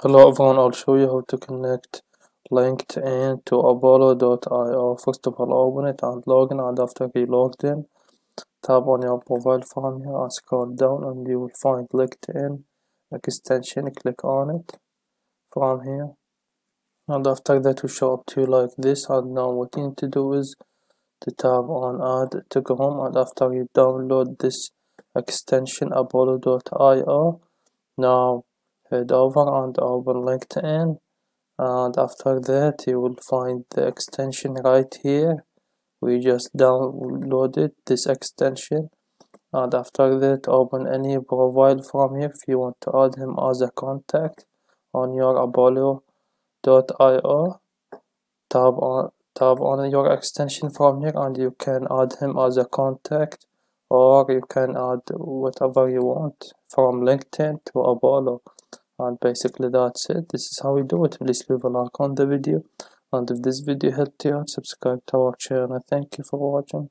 Hello everyone, I'll show you how to connect LinkedIn to Apollo.io. First of all, open it and log in and after you logged in, tap on your profile from here and scroll down and you will find LinkedIn extension, click on it from here. And after that will show up to you like this. And now what you need to do is to tap on add to Chrome and after you download this extension Apollo.io now head over and open LinkedIn and after that you will find the extension right here. We just downloaded this extension and after that open any profile from here if you want to add him as a contact on your apollo.io tab on tab on your extension from here and you can add him as a contact or you can add whatever you want from linkedin to apollo and basically that's it. This is how we do it. Please leave a like on the video. And if this video helped you out subscribe to our channel. Thank you for watching